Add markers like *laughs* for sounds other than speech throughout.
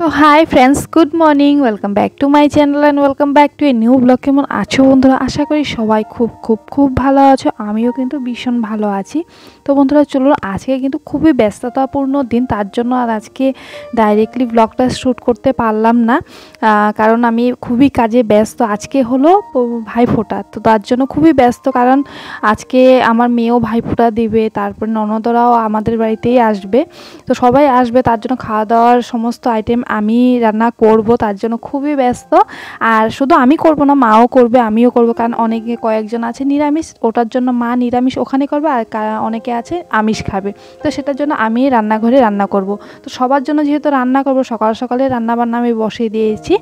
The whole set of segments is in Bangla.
তো hi friends, good morning, welcome back to my channel and welcome back to a new blog. কেমন আছো বন্ধুরা? আশা করি সবাই খুব খুব খুব ভালো আছো। আমিও কিন্তু ভীষণ ভালো আছি। তো বন্ধুরা, চলুন, আজকে কিন্তু খুবই ব্যস্ততাপূর্ণ দিন, তার জন্য আর আজকে ডাইরেক্টলি ব্লগটা শ্যুট করতে পারলাম না। কারণ আমি খুবই কাজে ব্যস্ত। আজকে হলো ভাইফোঁটা। তো তার জন্য খুবই ব্যস্ত, কারণ আজকে আমার মেয়েও ভাইফোঁটা দিবে, তারপর ননদরাও আমাদের বাড়িতেই আসবে। তো সবাই আসবে, তার জন্য খাওয়া দাওয়ার সমস্ত আইটেম আমি রান্না করব, তার জন্য খুবই ব্যস্ত। আর শুধু আমি করব না, মাও করবে, আমিও করব, কারণ অনেকে কয়েকজন আছে নিরামিষ, ওটার জন্য মা নিরামিষ ওখানে করবে আর অনেকে আছে আমিষ খাবে। তো সেটার জন্য আমি রান্নাঘরে রান্না করব। তো সবার জন্য যেহেতু রান্না করব, সকাল সকালে রান্না বান্না আমি বসিয়ে দিয়েছি।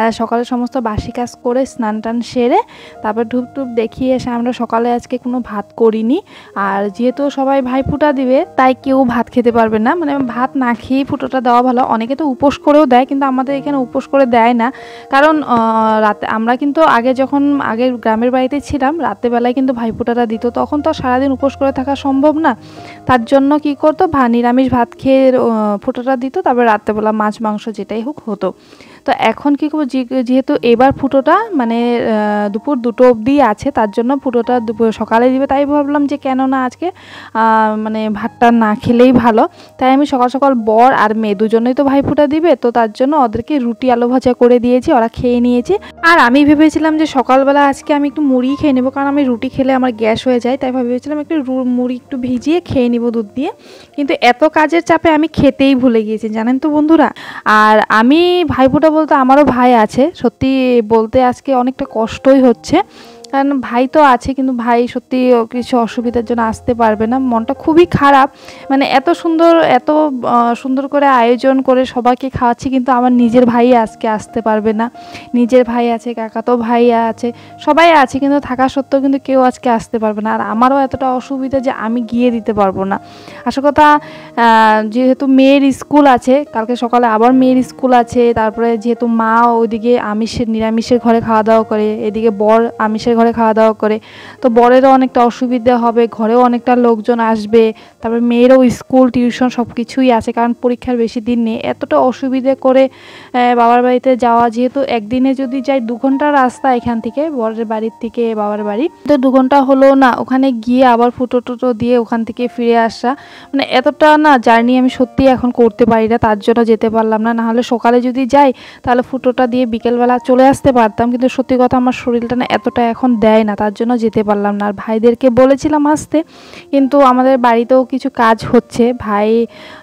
আর সকালে সমস্ত বাসি কাজ করে স্নান টান সেরে তারপর ধূপ টুপ দেখিয়ে এসে আমরা সকালে আজকে কোনো ভাত করিনি। আর যেহেতু সবাই ভাই ফুটা দিবে, তাই কেউ ভাত খেতে পারবে না। মানে ভাত না খেয়েই ফুটোটা দেওয়া ভালো। অনেকে তো উপোস করেও দেয়, কিন্তু আমাদের এখানে উপোস করে দেয় না। কারণ রাতে, আমরা কিন্তু আগে যখন আগের গ্রামের বাড়িতে ছিলাম রাতেবেলায় কিন্তু ভাইফোঁটাটা দিত। তখন তো সারাদিন উপোস করে থাকা সম্ভব না। তার জন্য কি করতো? ভা, নিরামিষ ভাত খেয়ে ফোঁটাটা দিত। তারপর রাত্রেবেলা মাছ, মাংস যেটাই হোক হতো। তো এখন কী করব? যেহেতু এবার ফুটোটা মানে দুপুর দুটো অবধি আছে, তার জন্য ফুটোটা দুপুর সকালে দিবে। তাই ভাবলাম যে কেন না আজকে মানে ভাতটা না খেলেই ভালো। তাই আমি সকাল সকাল বর আর মেয়ে দুজনেই তো ভাই ফুটা দিবে, তো তার জন্য ওদেরকে রুটি, আলু ভাজা করে দিয়েছি, ওরা খেয়ে নিয়েছে। আর আমি ভেবেছিলাম যে সকালবেলা আজকে আমি একটু মুড়ি খেয়ে নেব, কারণ আমি রুটি খেলে আমার গ্যাস হয়ে যায়, তাই ভেবেছিলাম একটু মুড়ি একটু ভিজিয়ে খেয়ে নিব দুধ দিয়ে। কিন্তু এত কাজের চাপে আমি খেতেই ভুলে গিয়েছি, জানেন তো বন্ধুরা? আর আমি ভাইফোঁটা বলতে আমারও ভাই আছে সত্যি বলতে আজকে অনেকটা কষ্টই হচ্ছে। কারণ ভাই তো আছে, কিন্তু ভাই সত্যি কিছু অসুবিধার জন্য আসতে পারবে না। মনটা খুবই খারাপ। মানে এত সুন্দর এত সুন্দর করে আয়োজন করে সবাইকে খাওয়াচ্ছি, কিন্তু আমার নিজের ভাই আজকে আসতে পারবে না। নিজের ভাই আছে, কাকাতো ভাই আছে, সবাই আছে, কিন্তু থাকা সত্ত্বেও কিন্তু কেউ আজকে আসতে পারবে না। আর আমারও এতটা অসুবিধা যে আমি গিয়ে দিতে পারব না। আসল কথা যেহেতু মেয়ের স্কুল আছে, কালকে সকালে আবার মেয়ের স্কুল আছে, তারপরে যেহেতু মা ওইদিকে আমিষের, নিরামিষের ঘরে খাওয়া দাওয়া করে, এদিকে বর আমিষের ঘরে খাওয়া দাওয়া করে। তো বরেরও অনেকটা অসুবিধা হবে, ঘরেও অনেকটা লোকজন আসবে, তারপরে মেয়েরও স্কুল, টিউশন সব কিছুই আছে, কারণ পরীক্ষার বেশি দিন নেই। এতটা অসুবিধে করে বাবার বাড়িতে যাওয়া, যেহেতু একদিনে যদি যাই দু ঘণ্টা রাস্তা এখান থেকে, বরের বাড়ির থেকে বাবার বাড়ি। তো দু ঘণ্টা হলো না, ওখানে গিয়ে আবার ফুটো টুটো দিয়ে ওখান থেকে ফিরে আসা। মানে এতটা না জার্নি আমি সত্যি এখন করতে পারি না, তার জন্য যেতে পারলাম না। নাহলে সকালে যদি যাই, তাহলে ফুটোটা দিয়ে বিকেলবেলা চলে আসতে পারতাম, কিন্তু সত্যি কথা আমার শরীরটা না এতটা এখন দেয় না, তার জন্য যেতে পারলাম না। আর ভাইদেরকে বলেছিলাম আসতে, কিন্তু আমাদের বাড়িতেও কিছু কাজ হচ্ছে। ভাই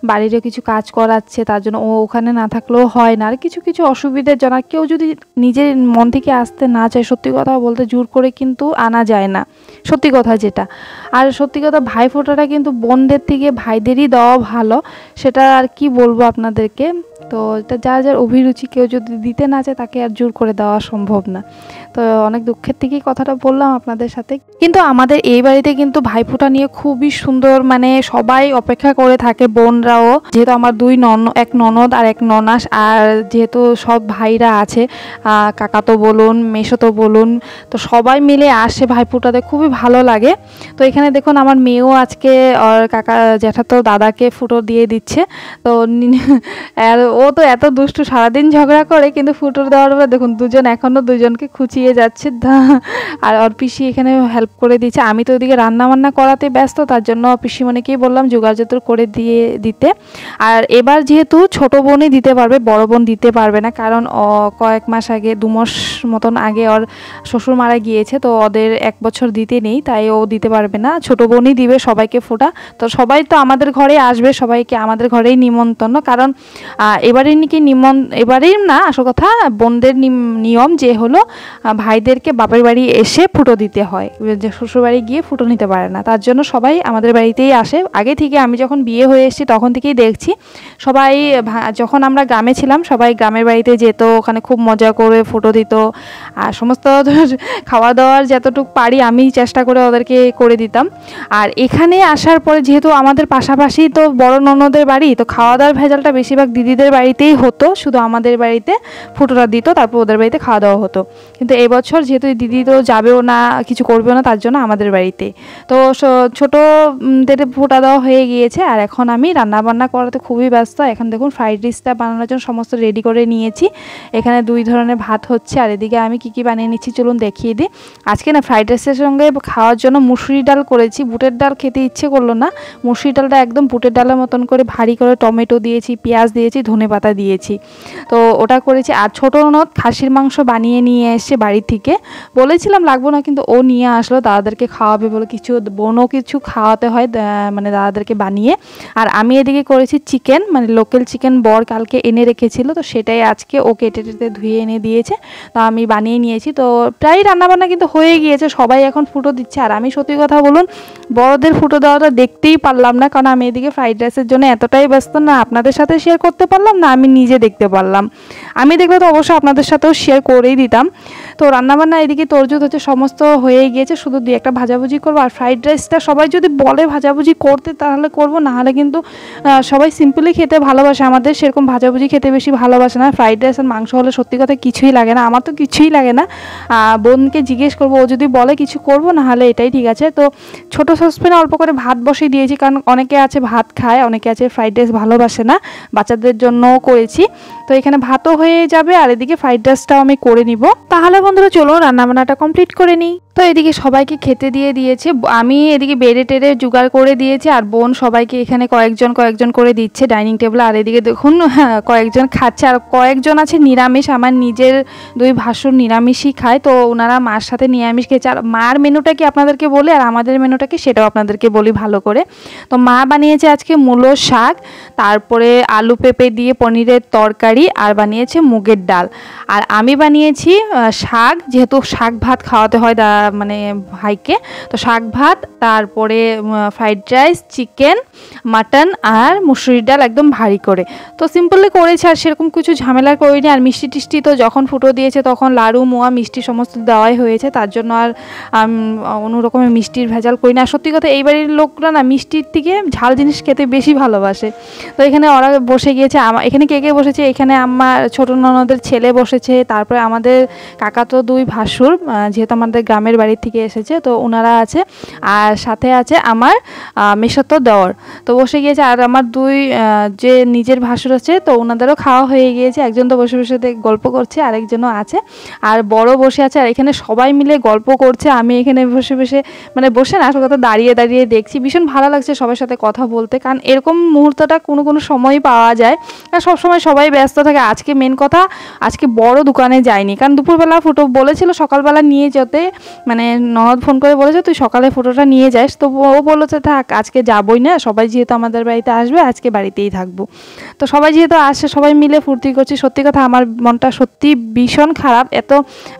বাড়িরও কিছু কাজ করাচ্ছে, তার জন্য ও ওখানে না থাকলেও হয় না। আর কিছু কিছু অসুবিধার জন্য কেউ যদি নিজের মন থেকে আসতে না চায়, সত্যি কথা বলতে জোর করে কিন্তু আনা যায় না। সত্যি কথা যেটা। আর সত্যি কথা ভাই ফোটাটা কিন্তু বোনদের থেকে ভাইদেরই দেওয়া ভালো। সেটা আর কি বলব আপনাদেরকে? তো এটা যার যার অভিরুচি, কেউ যদি দিতে না চায়, তাকে আর জোর করে দেওয়া সম্ভব না। তো অনেক দুঃখের থেকেই কথাটা বললাম আপনাদের সাথে। কিন্তু আমাদের এই বাড়িতে কিন্তু ভাইফোঁটা নিয়ে খুবই সুন্দর মানে সবাই অপেক্ষা করে থাকে বোনরাও। যেহেতু আমার দুই নন, এক ননদ আর এক ননাস, আর যেহেতু সব ভাইরা আছে কাকা তো বলুন মেশোতো বলুন, তো সবাই মিলে আসে ভাইফোঁটাতে, খুবই ভালো লাগে। তো এখানে দেখুন আমার মেয়েও আজকে কাকা, জ্যাঠাতো দাদাকে ফুটো দিয়ে দিচ্ছে। তো ও তো এত দুষ্টু, সারাদিন ঝগড়া করে, কিন্তু ফুটো দেওয়ার পর দেখুন দুজন এখনও দুজনকে খুঁচিয়ে যাচ্ছে আর ওর পিসি এখানে হেল্প করে দিচ্ছে। আমি তো ওইদিকে রান্না বান্না করাতে ব্যস্ত, তার জন্য পিসিমণিকেই বললাম যোগাযোগ করে দিয়ে দিতে। আর এবার যেহেতু ছোট বোনই দিতে পারবে, বড় বোন দিতে পারবে না, কারণ কয়েক মাস আগে, দু মাস মতন আগে ওর শ্বশুর মারা গিয়েছে, তো ওদের এক বছর দিতে নেই, তাই ও দিতে পারবে না। ছোট বোনই দিবে সবাইকে ফোটা। তো সবাই তো আমাদের ঘরে আসবে, সবাইকে আমাদের ঘরেই নিমন্ত্রণ, কারণ এবারের নাকি নিমন এবারেই না, আসল কথা, বোনদের নিয়ম যে হলো ভাইদেরকে বাপের বাড়ি এসে ফুটো দিতে হয়। যে শ্বশুরবাড়ি গিয়ে ফুটো নিতে পারে না। তার জন্য সবাই আমাদের বাড়িতেই আসে। আগে থেকে আমি যখন বিয়ে হয়ে এসেছি তখন থেকেই দেখছি। সবাই যখন আমরা গ্রামে ছিলাম, সবাই গ্রামের বাড়িতে যেত, ওখানে খুব মজা করে ফুটো দিত। আর সমস্ত *laughs* খাওয়া দাওয়ার যতটুকু পারি আমি চেষ্টা করে ওদেরকে করে দিতাম। আর এখানে আসার পরে যেহেতু আমাদের পাশাপাশি তো বড় ননদের বাড়ি, তো খাওয়া দাওয়ার ভেজালটা বেশিরভাগ দিদিদের বাড়িতেই হতো। শুধু আমাদের বাড়িতে ফুটোটা দিত, তারপর ওদের বাড়িতে খাওয়া দাওয়া হতো। কিন্তু এবছর যেহেতু দিদি তো যাবেও না, কিছু করবেও না, তার জন্য আমাদের বাড়িতে। তো ছোটোদের ফোটা দেওয়া হয়ে গিয়েছে, আর এখন আমি রান্না বান্না করাতে খুবই ব্যস্ত। এখন দেখুন, ফ্রাইড রাইসটা বানানোর জন্য সমস্ত রেডি করে নিয়েছি। এখানে দুই ধরনের ভাত হচ্ছে, আর এদিকে আমি কি কি বানিয়ে নিচ্ছি চলুন দেখিয়ে দিই। আজকে না ফ্রাইড রাইসের সঙ্গে খাওয়ার জন্য মুসুরি ডাল করেছি। বুটের ডাল খেতে ইচ্ছে করল না। মুসুরি ডালটা একদম বুটের ডালের মতন করে ভারী করে টমেটো দিয়েছি, পেঁয়াজ দিয়েছি ধনে পাতা দিয়েছি। তো ওটা করেছি, আর ছোটো নদ খাসির মাংস বানিয়ে নিয়ে এসছে বাড়ি থেকে। বলেছিলাম, লাগবো না, কিন্তু ও নিয়ে আসলো, দাদাদেরকে খাওয়াবে বলে কিছু, বোনও কিছু খাওয়াতে হয় মানে দাদাদেরকে বানিয়ে। আর আমি এদিকে করেছি চিকেন মানে লোকাল চিকেন বর কালকে এনে রেখেছিল, তো সেটাই আজকে ও কেটে টেটে ধুয়ে এনে দিয়েছে। তো আমি বানিয়ে নিয়েছি, তো প্রায় রান্নাবান্না কিন্তু হয়ে গিয়েছে, সবাই এখন ফুটো দিচ্ছে। আর আমি সত্যি কথা বলুন, বড়দের ফুটো দেওয়াটা দেখতেই পারলাম না, কারণ আমি এদিকে ফ্রাইড রাইসের জন্য এতটাই ব্যস্ত না, আপনাদের সাথে শেয়ার করতে পারলাম না, আমি নিজে দেখতে পারলাম। আমি দেখলে তো অবশ্যই আপনাদের সাথেও শেয়ার করেই দিতাম। তো রান্নাবান্না এদিকে তরজুত হচ্ছে সমস্ত হয়ে গিয়েছে, শুধু দুই একটা ভাজাভুজি করব। আর ফ্রাইড রাইসটা সবাই যদি বলে ভাজাভুজি করতে তাহলে করব, না হলে কিন্তু সবাই সিম্পলি খেতে ভালোবাসে। আমাদের সেরকম ভাজাভুজি খেতে বেশি ভালোবাসে না। ফ্রাইড রাইস আর মাংস হলে সত্যি কথা কিছুই লাগে না। আমার তো কিছুই লাগে না। বোনকে জিজ্ঞেস করব, ও যদি বলে কিছু করব, না হলে এটাই ঠিক আছে। তো ছোট সসপেনে অল্প করে ভাত বসিয়ে দিয়েছি, কারণ অনেকে আছে ভাত খায়, অনেকে আছে ফ্রাইড রাইস ভালোবাসে না। বাচ্চাদের জন্যও করেছি। তো এখানে ভাতও হয়ে যাবে, আর এদিকে ফ্রাইড রাইসটাও আমি করে নিব। তাহলে বন্ধুরা চলো রান্নাবান্নাটা কমপ্লিট করে নিই। তো এদিকে সবাইকে খেতে দিয়ে দিয়েছে। আমি এদিকে বেড়ে টেড়ে জোগাড় করে দিয়েছি আর বোন সবাইকে এখানে কয়েকজন কয়েকজন করে দিচ্ছে ডাইনিং টেবিল। আর এদিকে দেখুন হ্যাঁ, কয়েকজন খাচ্ছে আর কয়েকজন আছে নিরামিষ। আমার নিজের দুই ভাসুর নিরামিষই খায় তো ওনারা মার সাথে নিরামিষ খেয়েছে। আর মার মেনুটা কি আপনাদেরকে বলি আর আমাদের মেনুটা কি সেটাও আপনাদেরকে বলি ভালো করে। তো মা বানিয়েছে আজকে মূলো শাক তারপরে আলু পেঁপে দিয়ে পনিরের তরকারি আর বানিয়েছে মুগের ডাল। আর আমি বানিয়েছি শাক যেহেতু শাক ভাত খাওয়াতে হয় দা মানে ভাইকে, তো শাক ভাত, তারপরে ফ্রাইড রাইস চিকেন মাটন আর মুসুরির ডাল একদম ভারী করে। তো সিম্পলি করেছে আর সেরকম কিছু ঝামেলা করিনি। আর মিষ্টি টিষ্টি তো যখন ফুটো দিয়েছে তখন লাড়ু, মোয়া, মিষ্টি সমস্ত দেওয়াই হয়েছে। তার জন্য আর অন্য মিষ্টির ভেজাল করি না সত্যি কথা এই বাড়ির লোকরা না মিষ্টির থেকে ঝাল জিনিস খেতে বেশি ভালোবাসে। তো এখানে ওরা বসে গিয়েছে এখানে কে কে বসেছে? এখানে আমার ছোটো ননদের ছেলে বসেছে, তারপরে আমাদের কাকা তো দুই ভাসুর যেহেতু আমাদের গ্রামের বাড়ির থেকে এসেছে, তো ওনারা আছে। আর সাথে আছে আমার মেশত দেওয়ার তো বসে গিয়েছে, আর আমার দুই যে নিজের ভাসুর আছে, তো ওনাদেরও খাওয়া হয়ে গিয়েছে। একজন তো বসে বসে গল্প করছে, আরেকজনও আছে। আর বড় বসে আছে, আর এখানে সবাই মিলে গল্প করছে। আমি এখানে বসে বসে মানে বসে না, আসল কথা দাঁড়িয়ে দাঁড়িয়ে দেখছি। ভীষণ ভালো লাগছে সবার সাথে কথা বলতে, কারণ এরকম মুহূর্তটা কোনো কোনো সময় পাওয়া যায়। আর সবসময় সবাই ব্যস্ত থাকে। আজকে মেন কথা, আজকে বড় দোকানে যায়নি কারণ দুপুরবেলা ফটো বলেছিল সকালবেলা নিয়ে যেতে মানে ননদ ফোন করে বলেছে, তুই সকালে ফটোটা নিয়ে যাস। তো ও বলেছে থাক, আজকে যাবই না, সবাই যেহেতু আমাদের বাড়িতে আসবে, আজকে বাড়িতেই থাকব। তো সবাই যেহেতু আসছে, সবাই মিলে ফুর্তি করছি। সত্যি কথা, আমার মনটা সত্যি ভীষণ খারাপ। এত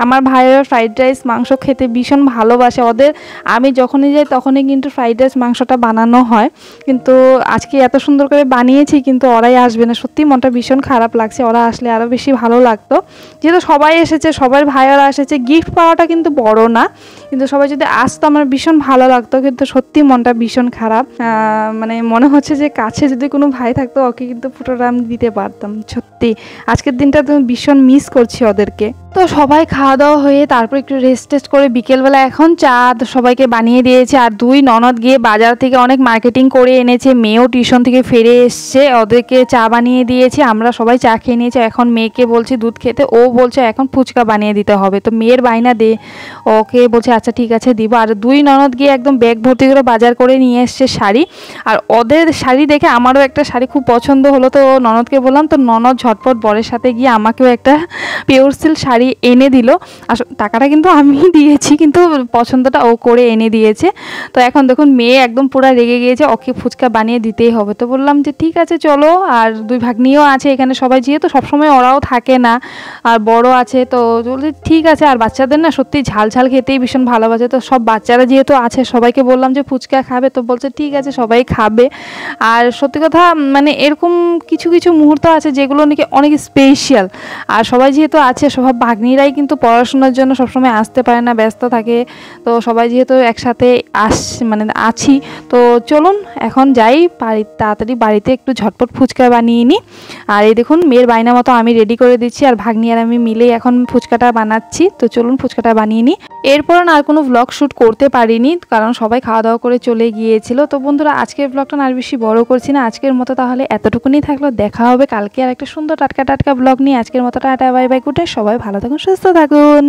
আমার ভাইয়ের ফ্রাইড রাইস মাংস খেতে ভীষণ ভালোবাসে। ওদের, আমি যখনই যাই, তখনই কিন্তু ফ্রাইড রাইস মাংসটা বানানো হয়। কিন্তু আজকে এত সুন্দর করে বানিয়েছি, কিন্তু ওরাই আসবে না। সত্যি মনটা ভীষণ খারাপ লাগছে। ওরা আসলে আরও বেশি ভালো লাগতো। যেহেতু সবাই এসেছে, সবার ভাইয়েরা এসেছে গিফট পাওয়াটা কিন্তু বড় না। কিন্তু সবাই যদি আসতো, আমার ভীষণ ভালো লাগতো। কিন্তু সত্যি মনটা ভীষণ খারাপ। মানে মনে হচ্ছে যে কাছে যদি কোনো ভাই থাকতো, ওকে কিন্তু ফটোটা আমি দিতে পারতাম। সত্যি, আজকের দিনটা তো ভীষণ মিস করছি ওদেরকে। তো সবাই খাওয়া দাওয়া হয়ে তারপর একটু রেস্ট টেস্ট করে বিকেলবেলা এখন চা সবাইকে বানিয়ে দিয়েছে। আর দুই ননদ গিয়ে বাজার থেকে অনেক মার্কেটিং করে এনেছে। মেয়েও টিউশন থেকে ফিরে এসছে, ওদেরকে চা বানিয়ে দিয়েছে। আমরা সবাই চা খেয়ে নিয়েছি। এখন মেয়েকে বলছি দুধ খেতে, ও বলছে এখন ফুচকা বানিয়ে দিতে হবে। তো মেয়ের বাইনা দে, ওকে বলছে আচ্ছা ঠিক আছে, দিব। আর দুই ননদ গিয়ে একদম ব্যাগ ভর্তি করে বাজার করে নিয়ে এসছে শাড়ি। আর ওদের শাড়ি দেখে আমারও একটা শাড়ি খুব পছন্দ হলো। তো ননদকে বললাম, তো ননদ ঝটপট বরের সাথে গিয়ে আমাকেও একটা পিওর সিল্ক শাড়ি শাড়ি এনে দিল। আস, টাকাটা কিন্তু আমি *laughs* দিয়েছি, কিন্তু পছন্দটা ও করে এনে দিয়েছে। তো এখন দেখুন, মেয়ে একদম পুরো রেগে গিয়েছে, ওকে ফুচকা বানিয়ে দিতেই হবে। তো বললাম যে, ঠিক আছে, চলো। আর দুই ভাগ্নিও আছে এখানে, সবাই যেহেতু সবসময় ওরাও থাকে না, আর বড় আছে, তো বলছে, ঠিক আছে। আর বাচ্চাদের না সত্যি ঝাল ঝাল খেতেই ভীষণ ভালোবাসে। তো সব বাচ্চারা যেহেতু আছে, সবাইকে বললাম যে, ফুচকা খাবে। তো বলছে, ঠিক আছে, সবাই খাবে। আর সত্যি কথা মানে এরকম কিছু কিছু মুহূর্ত আছে যেগুলো নাকি অনেক স্পেশাল আর সবাই যেহেতু আছে, সবাই ভাগ্নিরাই কিন্তু পড়াশোনার জন্য সবসময় আসতে পারে না, ব্যস্ত থাকে। তো সবাই যেহেতু একসাথে আস মানে আছি, তো চলুন এখন যাই, বাড়ি, তাড়াতাড়ি বাড়িতে একটু ঝটপট ফুচকা বানিয়ে নিই আর এই দেখুন, মেয়ের বায়না মতো আমি রেডি করে দিচ্ছি, আর ভাগ্নি আর আমি মিলেই এখন ফুচকাটা বানাচ্ছি। তো চলুন ফুচকাটা বানিয়ে নিই এরপর আর কোনো ব্লগ শ্যুট করতে পারিনি, কারণ সবাই খাওয়া দাওয়া করে চলে গিয়েছিল। তো বন্ধুরা, আজকের ব্লগটা আর বেশি বড় করছি না। আজকের মতো তাহলে এতটুকুনি থাকল। দেখা হবে কালকে আর একটা সুন্দর টাটকা টাটকা ব্লগ নিয়ে। আজকের মতো টাটা বাই বাই গুটে সবাই ভালো থাকুন, সুস্থ থাকুন।